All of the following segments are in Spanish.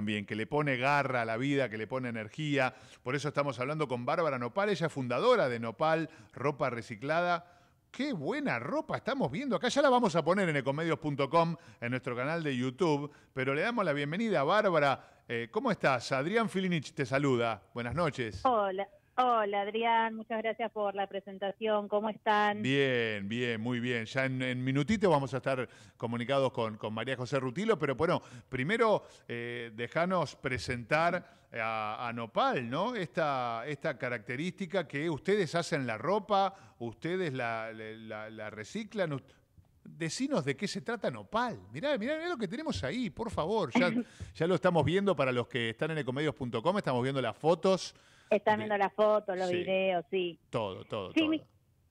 también, que le pone garra a la vida, que le pone energía. Por eso estamos hablando con Bárbara Nopal, ella es fundadora de Nopal, ropa reciclada. Qué buena ropa estamos viendo acá. Ya la vamos a poner en ecomedios.com, en nuestro canal de YouTube. Pero le damos la bienvenida a Bárbara. Eh, ¿Cómo estás? Adrián Filinich te saluda. Buenas noches. Hola. Hola Adrián, muchas gracias por la presentación. ¿Cómo están? Bien, bien, muy bien. Ya en, en minutito vamos a estar comunicados con, con, María José Rutilo, pero bueno, primero eh, dejanos presentar a, a, Nopal, ¿no? Esta, esta característica que ustedes hacen la ropa, ustedes la, la, la reciclan. Decinos de qué se trata Nopal. Mirá, mirá, mirá, lo que tenemos ahí, por favor. Ya, ya lo estamos viendo para los que están en ecomedios.com, estamos viendo las fotos. Están viendo las fotos, los sí. videos, sí. Todo, todo, sí, todo. Mi,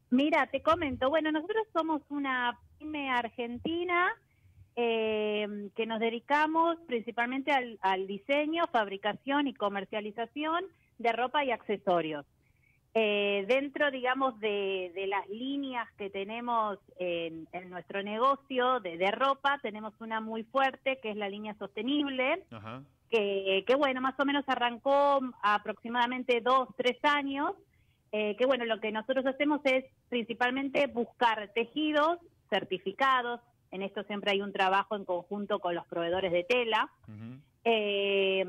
mira, te comento. Bueno, nosotros somos una pyme argentina eh, que nos dedicamos principalmente al, al, diseño, fabricación y comercialización de ropa y accesorios. Eh, dentro, digamos, de, de, las líneas que tenemos en, en nuestro negocio de, de, ropa, tenemos una muy fuerte que es la línea sostenible. Ajá. Que, que, bueno, más o menos arrancó aproximadamente dos, tres años, eh, que bueno, lo que nosotros hacemos es principalmente buscar tejidos certificados, en esto siempre hay un trabajo en conjunto con los proveedores de tela, uh -huh. eh,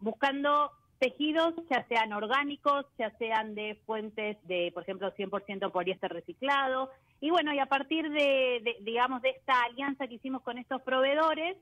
buscando tejidos, ya sean orgánicos, ya sean de fuentes de, por ejemplo, 100% poliéster reciclado, y bueno, y a partir de, de, digamos, de esta alianza que hicimos con estos proveedores,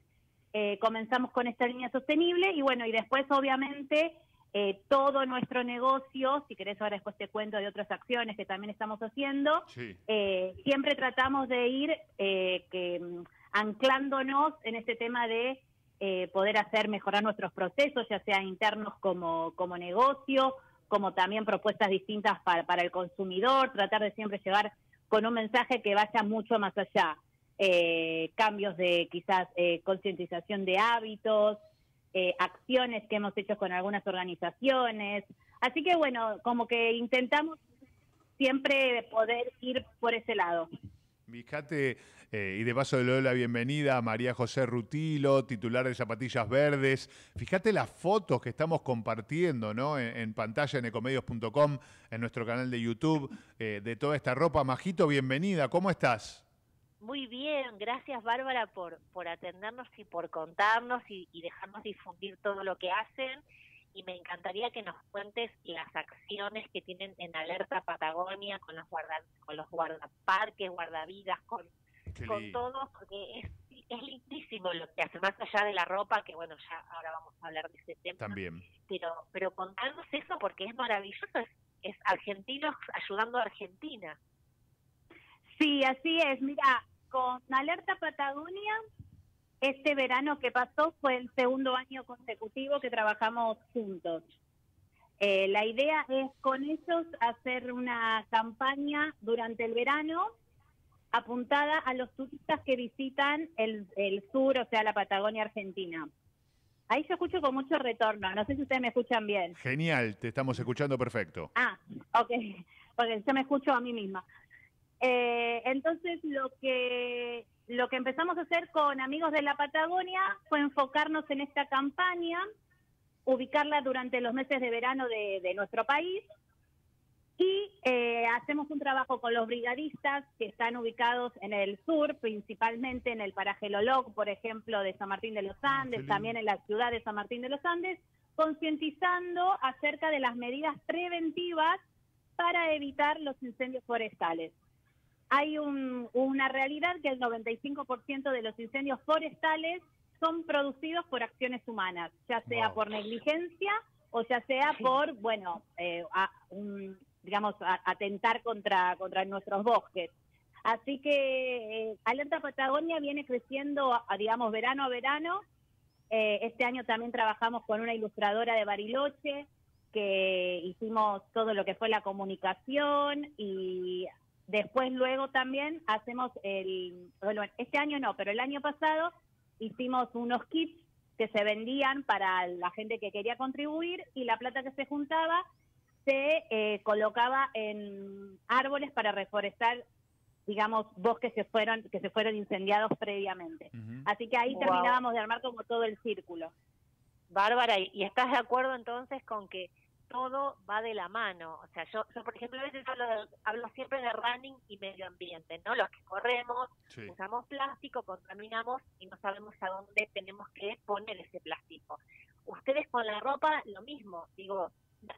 eh, comenzamos con esta línea sostenible y bueno, y después obviamente eh, todo nuestro negocio, si querés ahora después te cuento de otras acciones que también estamos haciendo, sí. eh, siempre tratamos de ir eh, que, anclándonos en este tema de eh, poder hacer mejorar nuestros procesos, ya sean internos como, como negocio, como también propuestas distintas para, para el consumidor, tratar de siempre llevar con un mensaje que vaya mucho más allá eh, cambios de quizás eh, concientización de hábitos, eh, acciones que hemos hecho con algunas organizaciones. Así que bueno, como que intentamos siempre poder ir por ese lado. Fíjate, eh, y de paso le doy la bienvenida a María José Rutilo, titular de Zapatillas Verdes. Fíjate las fotos que estamos compartiendo ¿no? en, en pantalla en ecomedios.com, en nuestro canal de YouTube, eh, de toda esta ropa. Majito, bienvenida, ¿cómo estás? Muy bien, gracias Bárbara por, por atendernos y por contarnos y, y, dejarnos difundir todo lo que hacen. Y me encantaría que nos cuentes las acciones que tienen en Alerta Patagonia con los, guarda, con los guardaparques, guardavidas, con, con todos, porque es, es lindísimo lo que hace, más allá de la ropa, que bueno, ya ahora vamos a hablar de ese tema. También. Pero, pero contarnos eso porque es maravilloso, es, es argentinos ayudando a Argentina. Sí, así es. Mira, con Alerta Patagonia, este verano que pasó fue el segundo año consecutivo que trabajamos juntos. Eh, la idea es con ellos hacer una campaña durante el verano apuntada a los turistas que visitan el, el sur, o sea, la Patagonia Argentina. Ahí yo escucho con mucho retorno, no sé si ustedes me escuchan bien. Genial, te estamos escuchando perfecto. Ah, ok, porque yo me escucho a mí misma. Eh, entonces lo que lo que empezamos a hacer con amigos de la Patagonia fue enfocarnos en esta campaña, ubicarla durante los meses de verano de, de nuestro país y eh, hacemos un trabajo con los brigadistas que están ubicados en el sur, principalmente en el paraje Lolog, por ejemplo, de San Martín de los Andes, sí. también en la ciudad de San Martín de los Andes, concientizando acerca de las medidas preventivas para evitar los incendios forestales hay un, una realidad que el 95% de los incendios forestales son producidos por acciones humanas, ya sea wow. por negligencia o ya sea por, bueno, eh, a, un, digamos, a, atentar contra, contra nuestros bosques. Así que eh, Alerta Patagonia viene creciendo, a, digamos, verano a verano. Eh, este año también trabajamos con una ilustradora de Bariloche, que hicimos todo lo que fue la comunicación y Después, luego también hacemos el, bueno, este año no, pero el año pasado hicimos unos kits que se vendían para la gente que quería contribuir y la plata que se juntaba se eh, colocaba en árboles para reforestar digamos bosques que fueron que se fueron incendiados previamente. Uh -huh. Así que ahí wow. terminábamos de armar como todo el círculo. Bárbara, ¿y estás de acuerdo entonces con que todo va de la mano. O sea, yo, yo por ejemplo, a veces hablo, siempre de running y medio ambiente, ¿no? Los que corremos, usamos plástico, contaminamos y no sabemos a dónde tenemos que poner ese plástico. Ustedes con la ropa, lo mismo. Digo,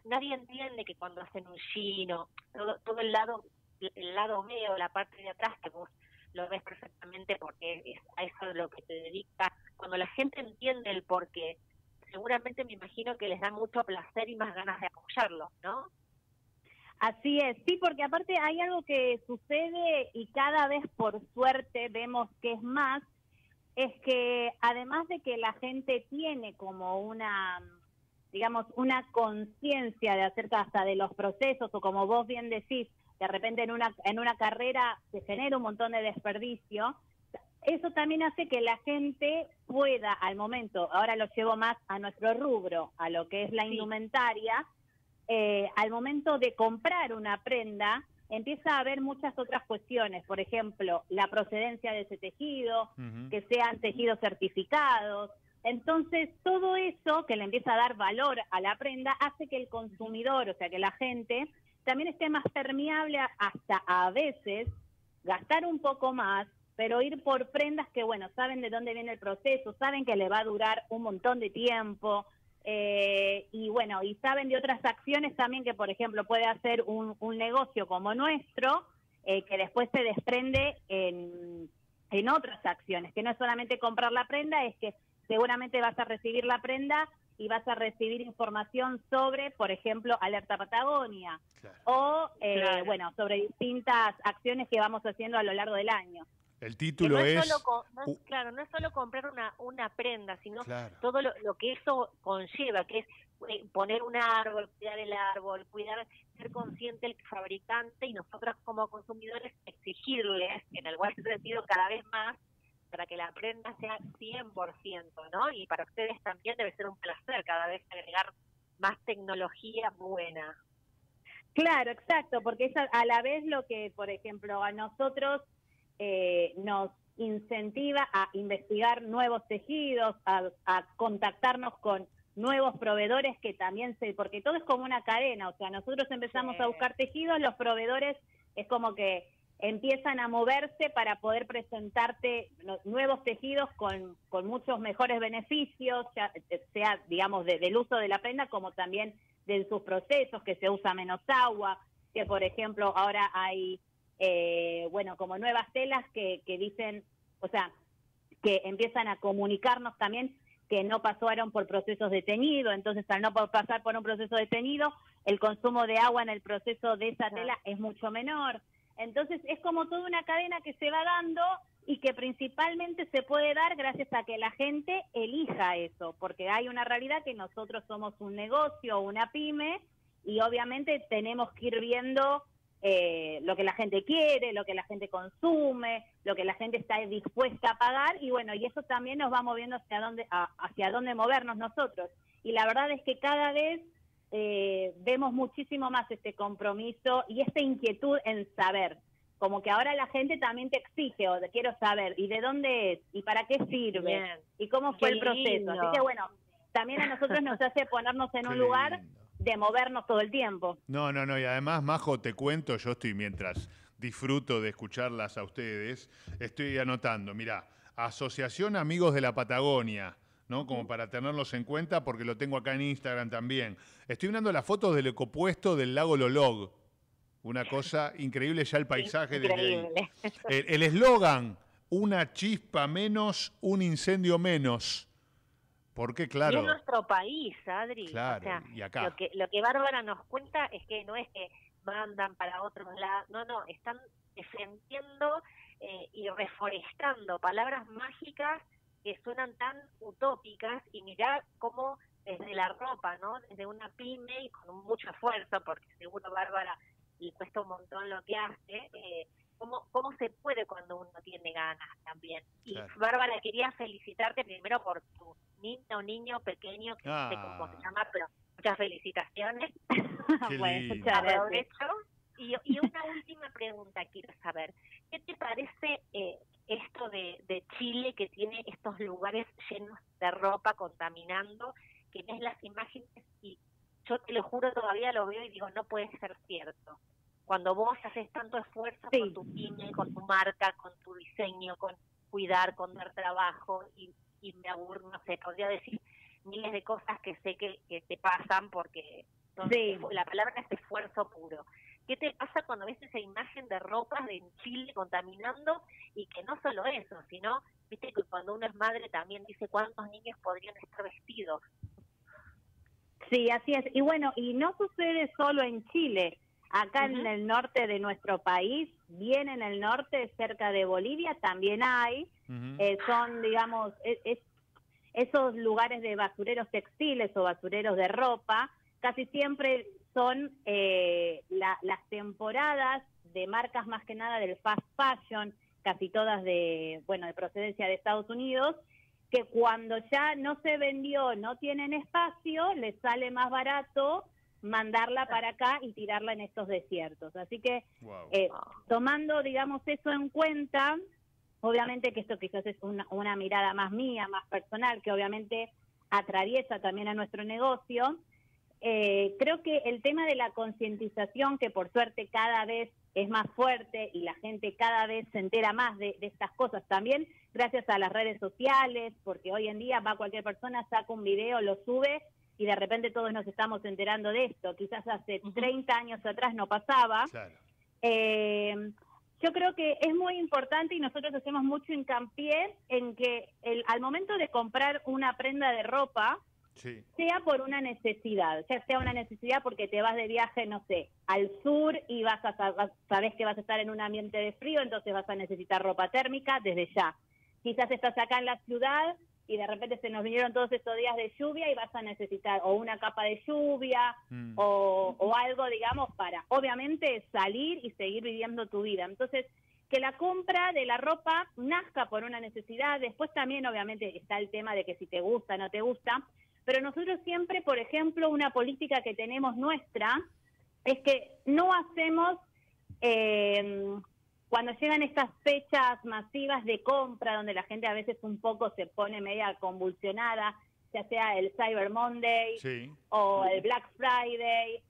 nadie entiende que cuando hacen un chino, todo, todo el lado el lado B o la parte de atrás que vos lo ves perfectamente porque es a eso es lo que te dedica. Cuando la gente entiende el porqué, seguramente me imagino que les da mucho placer y más ganas de apoyarlo, ¿no? Así es, sí, porque aparte hay algo que sucede y cada vez por suerte vemos que es más, es que además de que la gente tiene como una, digamos, una conciencia de acerca hasta de los procesos o como vos bien decís, de repente en una, en una carrera se genera un montón de desperdicio, eso también hace que la gente pueda al momento, ahora lo llevo más a nuestro rubro, a lo que es la indumentaria, eh, al momento de comprar una prenda, empieza a haber muchas otras cuestiones, por ejemplo, la procedencia de ese tejido, que sean tejidos certificados. Entonces, todo eso que le empieza a dar valor a la prenda hace que el consumidor, o sea, que la gente, también esté más permeable hasta a veces gastar un poco más pero ir por prendas que, bueno, saben de dónde viene el proceso, saben que le va a durar un montón de tiempo, eh, y bueno, y saben de otras acciones también que, por ejemplo, puede hacer un, negocio como nuestro, eh, que después se desprende en, en otras acciones, que no es solamente comprar la prenda, es que seguramente vas a recibir la prenda y vas a recibir información sobre, por ejemplo, Alerta Patagonia o, eh, bueno, sobre distintas acciones que vamos haciendo a lo largo del año. El título es... claro, no es solo comprar una, una prenda, sino todo lo, que eso conlleva, que es eh, poner un árbol, cuidar el árbol, cuidar, ser consciente el fabricante y nosotros como consumidores exigirles, en el buen sentido cada vez más, para que la prenda sea 100%, ¿no? Y para ustedes también debe ser un placer cada vez agregar más tecnología buena. Claro, exacto, porque es a la vez lo que, por ejemplo, a nosotros eh, nos incentiva a investigar nuevos tejidos, a, contactarnos con nuevos proveedores que también se, porque todo es como una cadena, o sea, nosotros empezamos a buscar tejidos, los proveedores es como que empiezan a moverse para poder presentarte nuevos tejidos con, con muchos mejores beneficios, sea, digamos, del uso de la prenda como también de sus procesos, que se usa menos agua, que por ejemplo ahora hay eh, bueno, como nuevas telas que, que dicen, o sea, que empiezan a comunicarnos también que no pasaron por procesos de teñido, entonces al no pasar por un proceso de teñido, el consumo de agua en el proceso de esa tela es mucho menor. Entonces es como toda una cadena que se va dando y que principalmente se puede dar gracias a que la gente elija eso, porque hay una realidad que nosotros somos un negocio, una pyme, y obviamente tenemos que ir viendo eh, lo que la gente quiere, lo que la gente consume, lo que la gente está dispuesta a pagar y bueno, y eso también nos va moviendo hacia dónde, hacia dónde movernos nosotros. Y la verdad es que cada vez eh, vemos muchísimo más este compromiso y esta inquietud en saber. Como que ahora la gente también te exige o te quiero saber y de dónde es y para qué sirve y cómo fue el proceso. Así que bueno, también a nosotros nos hace ponernos en un lugar de movernos todo el tiempo. No, no, no, y además, Majo, te cuento, yo estoy mientras disfruto de escucharlas a ustedes, estoy anotando, mira, Asociación Amigos de la Patagonia, ¿no? Como para tenerlos en cuenta, porque lo tengo acá en Instagram también. Estoy mirando las fotos del ecopuesto del lago Lolog. Una cosa increíble ya el paisaje desde ahí. El eslogan, una chispa menos, un incendio menos. Porque, claro. Y es nuestro país, Adri. Claro, y acá. Lo que, lo que Bárbara nos cuenta es que no es que mandan para otros lados, no, no, están defendiendo eh, y reforestando palabras mágicas que suenan tan utópicas y mirá cómo desde la ropa, ¿no? Desde una pyme y con mucho esfuerzo, porque seguro Bárbara le cuesta un montón lo que hace, eh, cómo, cómo se puede cuando uno tiene ganas también. Y Bárbara, quería felicitarte primero por tu niño, niño pequeño, que no sé cómo se ah. llama, pero muchas felicitaciones. bueno, muchas gracias. Y, y una última pregunta quiero saber. ¿Qué te parece eh, esto de, de Chile que tiene estos lugares llenos de ropa contaminando? que ves las imágenes y yo te lo juro, todavía lo veo y digo, no puede ser cierto. Cuando vos haces tanto esfuerzo con tu pyme, con tu marca, con tu diseño, con cuidar, con dar trabajo y, y me aburro, no sé, podría decir miles de cosas que sé que, que te pasan porque la palabra es esfuerzo puro. ¿Qué te pasa cuando ves esa imagen de ropas de Chile contaminando y que no solo eso, sino, viste que cuando uno es madre también dice cuántos niños podrían estar vestidos? Sí, así es. Y bueno, y no sucede solo en Chile. Acá en el norte de nuestro país, bien en el norte, cerca de Bolivia, también hay. Eh, son, digamos, e, esos lugares de basureros textiles o basureros de ropa, casi siempre son eh, las temporadas de marcas más que nada del fast fashion, casi todas de, bueno, de procedencia de Estados Unidos, que cuando ya no se vendió, no tienen espacio, les sale más barato mandarla para acá y tirarla en estos desiertos. Así que eh, tomando, digamos, eso en cuenta, obviamente que esto quizás es una, una mirada más mía, más personal, que obviamente atraviesa también a nuestro negocio, eh, creo que el tema de la concientización, que por suerte cada vez es más fuerte y la gente cada vez se entera más de, estas cosas, también gracias a las redes sociales, porque hoy en día va cualquier persona, saca un video, lo sube y de repente todos nos estamos enterando de esto. Quizás hace 30 años atrás no pasaba. Eh, yo creo que es muy importante y nosotros hacemos mucho hincapié en que el, al momento de comprar una prenda de ropa, sea por una necesidad, ya sea una necesidad porque te vas de viaje, no sé, al sur y vas a sabes que vas a estar en un ambiente de frío, entonces vas a necesitar ropa térmica desde ya. Quizás estás acá en la ciudad y de repente se nos vinieron todos estos días de lluvia y vas a necesitar o una capa de lluvia mm. o, o algo, digamos, para obviamente salir y seguir viviendo tu vida. Entonces, que la compra de la ropa nazca por una necesidad, después también obviamente está el tema de que si te gusta, no te gusta, pero nosotros siempre, por ejemplo, una política que tenemos nuestra es que no hacemos, eh, cuando llegan estas fechas masivas de compra, donde la gente a veces un poco se pone media convulsionada, ya sea el Cyber Monday o el Black Friday,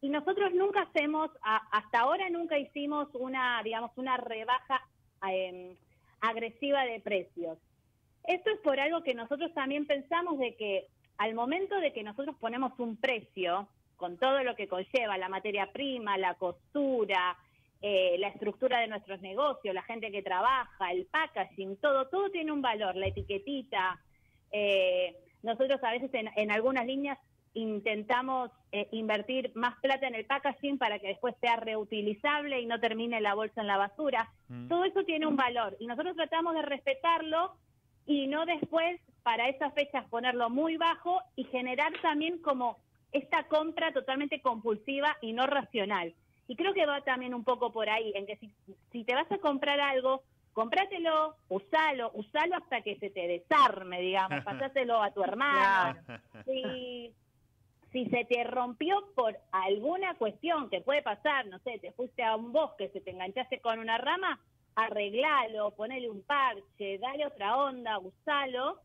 y nosotros nunca hacemos, hasta ahora nunca hicimos una, digamos, una rebaja em, agresiva de precios. Esto es por algo que nosotros también pensamos de que al momento de que nosotros ponemos un precio, con todo lo que conlleva la materia prima, la costura, eh, la estructura de nuestros negocios, la gente que trabaja, el packaging, todo, todo tiene un valor, la etiquetita. Eh, nosotros a veces en, algunas líneas intentamos eh, invertir más plata en el packaging para que después sea reutilizable y no termine la bolsa en la basura. Mm. Todo eso tiene un valor y nosotros tratamos de respetarlo y no después para esas fechas ponerlo muy bajo y generar también como esta compra totalmente compulsiva y no racional. Y creo que va también un poco por ahí, en que si, si te vas a comprar algo, comprátelo, usalo, usalo hasta que se te desarme, digamos, pasáselo a tu hermano. Si, si se te rompió por alguna cuestión que puede pasar, no sé, te fuiste a un bosque, se te enganchaste con una rama, arreglalo, ponele un parche, dale otra onda, usalo,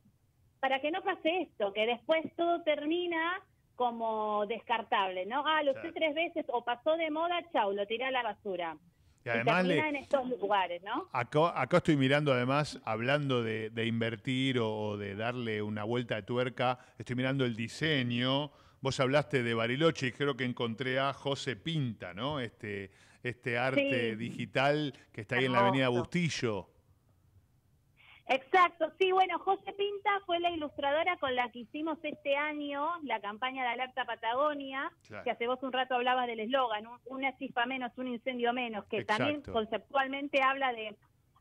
para que no pase esto, que después todo termina como descartable, ¿no? Ah, lo usé tres veces o pasó de moda, chau, lo tiré a la basura. Y además en estos lugares, ¿no? Acá, acá, estoy mirando además, hablando de, invertir o de darle una vuelta de tuerca, estoy mirando el diseño. Vos hablaste de Bariloche y creo que encontré a José Pinta, ¿no? Este, este arte digital que está ahí en la avenida Bustillo. Exacto, sí, bueno, José Pinta fue la ilustradora con la que hicimos este año la campaña de Alerta Patagonia, que hace vos un rato hablabas del eslogan, una chispa menos, un incendio menos, que también conceptualmente habla de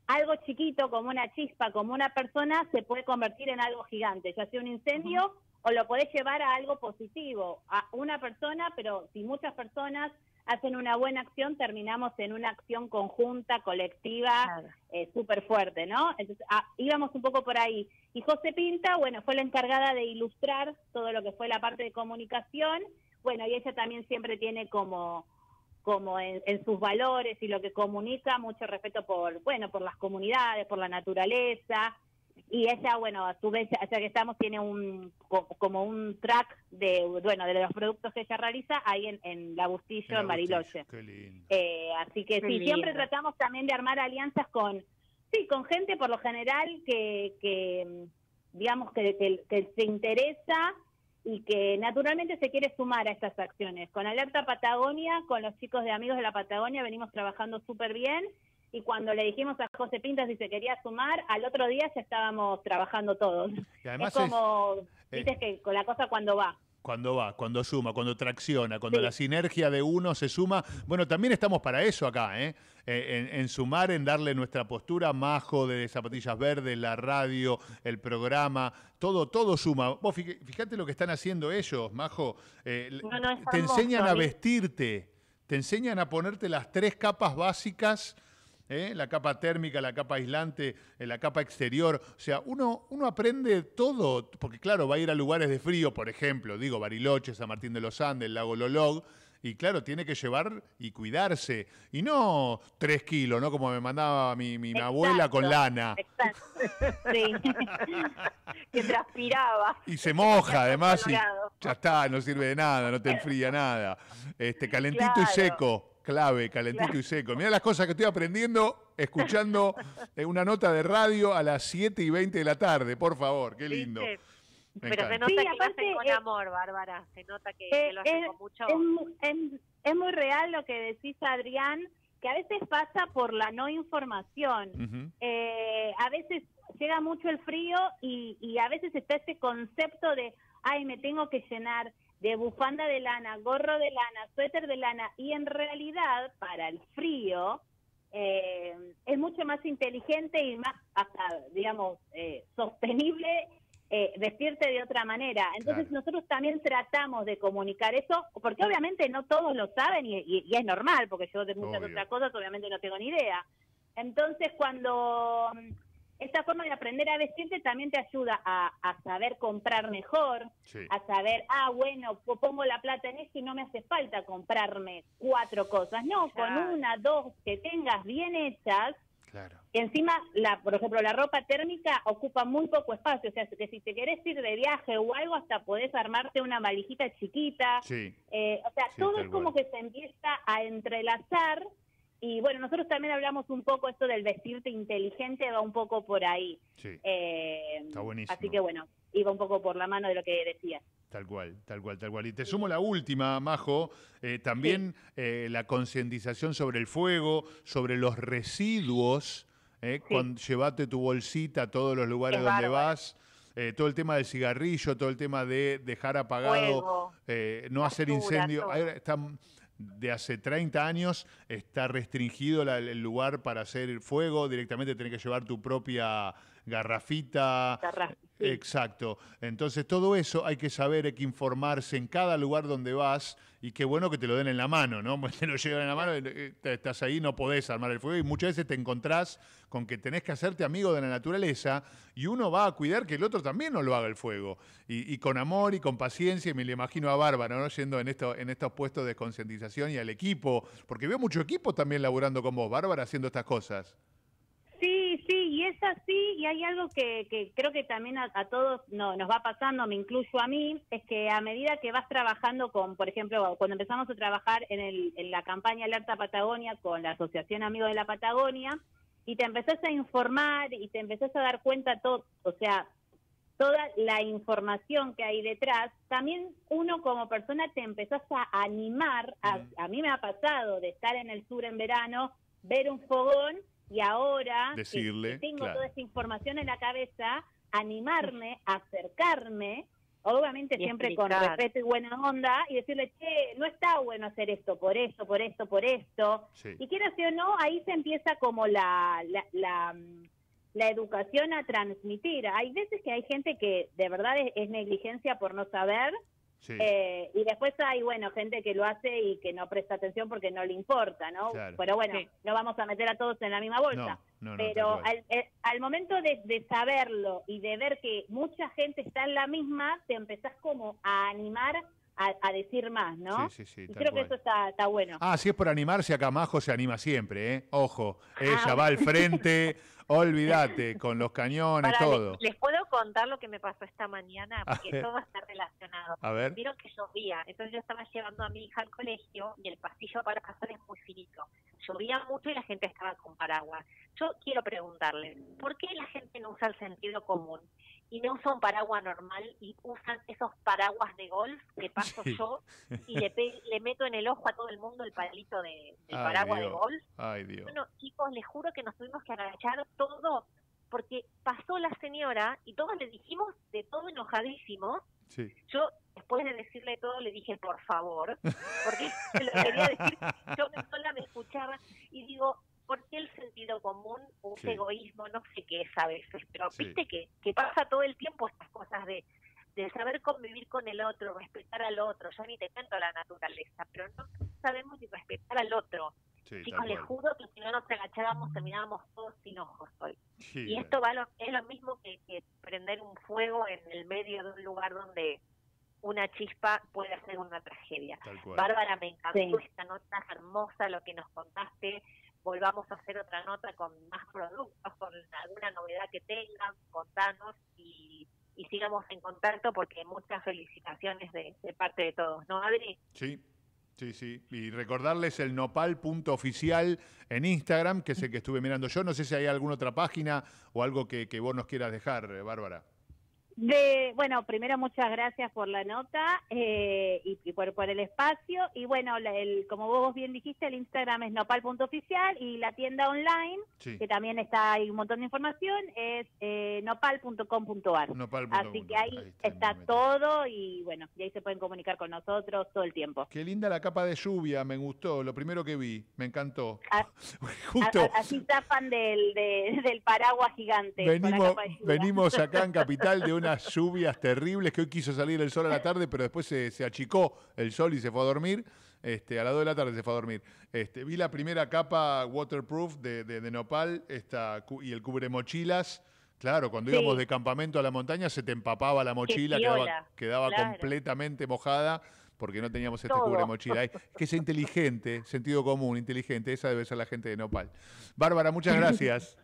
algo chiquito como una chispa, como una persona, se puede convertir en algo gigante, ya sea un incendio o lo podés llevar a algo positivo, a una persona, pero si muchas personas hacen una buena acción, terminamos en una acción conjunta, colectiva, eh, súper fuerte, ¿no? Entonces, ah, íbamos un poco por ahí. Y José Pinta, bueno, fue la encargada de ilustrar todo lo que fue la parte de comunicación, bueno, y ella también siempre tiene como como en, en, sus valores y lo que comunica, mucho respeto por, bueno, por las comunidades, por la naturaleza, y ella, bueno, a su vez, ya que estamos, tiene un como un track de, bueno, de los productos que ella realiza ahí en, en La Bustillo, en, Bariloche. Qué lindo. Eh, así que sí, siempre tratamos también de armar alianzas con, sí, con gente por lo general que, que digamos, que, que, se interesa y que naturalmente se quiere sumar a estas acciones. Con Alerta Patagonia, con los chicos de Amigos de la Patagonia, venimos trabajando súper bien y cuando le dijimos a José Pintas si se quería sumar, al otro día ya estábamos trabajando todos. es como, dices eh, que con la cosa cuando va. Cuando va, cuando suma, cuando tracciona, cuando la sinergia de uno se suma. Bueno, también estamos para eso acá, ¿eh? eh en, sumar, en darle nuestra postura, Majo de Zapatillas Verdes, la radio, el programa, todo, todo suma. Vos fíjate lo que están haciendo ellos, Majo. Eh, te enseñan a vestirte, te enseñan a ponerte las tres capas básicas ¿eh? la capa térmica, la capa aislante, eh, la capa exterior. O sea, uno, uno aprende todo, porque claro, va a ir a lugares de frío, por ejemplo, digo, Bariloche, San Martín de los Andes, el lago Lolog, y claro, tiene que llevar y cuidarse. Y no tres kilos, ¿no? Como me mandaba mi, mi, abuela con lana. Exacto. Sí. que transpiraba. Y se moja, además, y ya está, no sirve de nada, no te enfría nada. Este, calentito y seco clave, calentito y seco. Mira las cosas que estoy aprendiendo escuchando una nota de radio a las 7 y 20 de la tarde, por favor, qué lindo. Pero se nota que lo hacen con amor, Bárbara, se nota que, lo hacen con mucho amor. Es, muy real lo que decís, Adrián, que a veces pasa por la no información. Eh, a veces llega mucho el frío y, y a veces está ese concepto de, ay, me tengo que llenar de bufanda de lana, gorro de lana, suéter de lana, y en realidad para el frío eh, es mucho más inteligente y más, hasta, digamos, eh, sostenible eh, vestirte de otra manera. Entonces nosotros también tratamos de comunicar eso, porque obviamente no todos lo saben y, es normal, porque yo de muchas otras cosas obviamente no tengo ni idea. Entonces cuando esta forma de aprender a vestirte también te ayuda a, saber comprar mejor, a saber, ah, bueno, pongo la plata en esto y no me hace falta comprarme cuatro cosas. No, con una, dos que tengas bien hechas, Claro. encima, la, por ejemplo, la ropa térmica ocupa muy poco espacio, o sea, que si te querés ir de viaje o algo, hasta podés armarte una valijita chiquita. Eh, o sea, todo es como que se empieza a entrelazar y bueno, nosotros también hablamos un poco esto del vestirte inteligente, va un poco por ahí. Sí. Eh, Está buenísimo. Así que bueno, iba un poco por la mano de lo que decías. Tal cual, tal cual, tal cual. Y te sumo la última, Majo, eh, también eh, la concientización sobre el fuego, sobre los residuos. Cuando llevate tu bolsita a todos los lugares donde vas. todo el tema del cigarrillo, todo el tema de dejar apagado, no hacer incendio. Está, de hace 30 años está restringido el lugar para hacer fuego, directamente tenés que llevar tu propia garrafita. Exacto. Entonces todo eso hay que saber, hay que informarse en cada lugar donde vas y qué bueno que te lo den en la mano, ¿no? Te lo llevan en la mano, eh, estás ahí, no podés armar el fuego y muchas veces te encontrás con que tenés que hacerte amigo de la naturaleza y uno va a cuidar que el otro también no lo haga el fuego. Y, con amor y con paciencia, y me lo imagino a Bárbara, ¿no? Yendo en, esto, en estos puestos de concientización y al equipo, porque veo mucho equipo también laburando con vos, Bárbara, haciendo estas cosas. Sí, y es así, y hay algo que, creo que también a, todos no, nos va pasando, me incluyo a mí, es que a medida que vas trabajando con, por ejemplo, cuando empezamos a trabajar en, el, en la campaña Alerta Patagonia con la Asociación Amigos de la Patagonia, y te empezás a informar y te empezás a dar cuenta todo, o sea, toda la información que hay detrás, también uno como persona te empezás a animar, a, a mí me ha pasado de estar en el sur en verano, ver un fogón, y ahora que, tengo toda esta información en la cabeza, animarme, acercarme, obviamente siempre con respeto y buena onda, y decirle, che, no está bueno hacer esto, por esto, por esto, por esto. Y quiera o no, ahí se empieza como la, la, la, la, educación a transmitir. Hay veces que hay gente que de verdad es negligencia por no saber, eh, y después hay, bueno, gente que lo hace y que no presta atención porque no le importa, ¿no? Pero bueno, no vamos a meter a todos en la misma bolsa. Pero eh, al, momento de, saberlo y de ver que mucha gente está en la misma, te empezás como a animar a, decir más, ¿no? Sí, sí, sí. creo que eso está, está bueno. Ah, si es por animarse, acá Majo se anima siempre, ¿eh? Ojo, ella ah, va al frente, olvídate, con los cañones, todo. Les, puedo contar lo que me pasó esta mañana, porque todo está relacionado. A ver. Vieron que llovía, entonces yo estaba llevando a mi hija al colegio y el pasillo para pasar es muy finito. Llovía mucho y la gente estaba con paraguas. Yo quiero preguntarles, ¿por qué la gente no usa el sentido común? y no usa un paraguas normal y usan esos paraguas de golf que paso yo y le, le meto en el ojo a todo el mundo el palito de, del paraguas de golf. Ay, Dios. Bueno, chicos, les juro que nos tuvimos que agachar todo porque pasó la señora y todos le dijimos de todo enojadísimo. Sí. Yo, después de decirle todo, le dije, por favor, porque se lo quería decir, yo sola me escuchaba y digo, ¿por qué el sentido común, un egoísmo, no sé qué es a veces, pero viste que, que pasa todo el tiempo estas cosas de, de saber convivir con el otro, respetar al otro, ya ni te canto la naturaleza, pero no sabemos ni respetar al otro. Chicos, les juro que si no nos agachábamos terminábamos todos sin ojos hoy. y esto va es lo mismo que, prender un fuego en el medio de un lugar donde una chispa puede hacer una tragedia. Bárbara, me encantó esta nota hermosa, lo que nos contaste volvamos a hacer otra nota con más productos, con alguna novedad que tengan, contanos y, sigamos en contacto porque muchas felicitaciones de, parte de todos, ¿no, Adri? Sí. Sí, sí. Y recordarles el nopal.oficial en Instagram, que es el que estuve mirando yo. No sé si hay alguna otra página o algo que, que vos nos quieras dejar, eh, Bárbara. De, bueno, primero muchas gracias por la nota eh, y, por, por, el espacio. Y bueno, el, como vos bien dijiste, el Instagram es nopal.oficial y la tienda online, que también está ahí un montón de información, es eh, nopal.com.ar. Así que ahí, está, todo y bueno, y ahí se pueden comunicar con nosotros todo el tiempo. Qué linda la capa de lluvia, me gustó, lo primero que vi, me encantó. Ah, Justo. así tapan del, del paraguas gigante. Venimos, venimos acá en Capital de una lluvias terribles que hoy quiso salir el sol a la tarde, pero después se, achicó el sol y se fue a dormir. Este, a las 2 de la tarde se fue a dormir. Este, vi la primera capa waterproof de, de, Nopal esta, y el cubre mochilas. Claro, cuando íbamos de campamento a la montaña se te empapaba la mochila, quedaba, completamente mojada porque no teníamos este cubre mochila. Es que es inteligente, sentido común, inteligente. Esa debe ser la gente de Nopal. Bárbara, muchas gracias.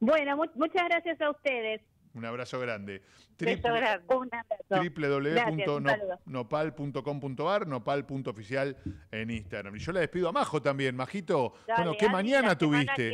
bueno, muchas gracias a ustedes. Un abrazo grande. www.nopal.com.ar, nopal.oficial en Instagram. Y yo le despido a Majo también. Majito, bueno, ¿qué mañana tuviste?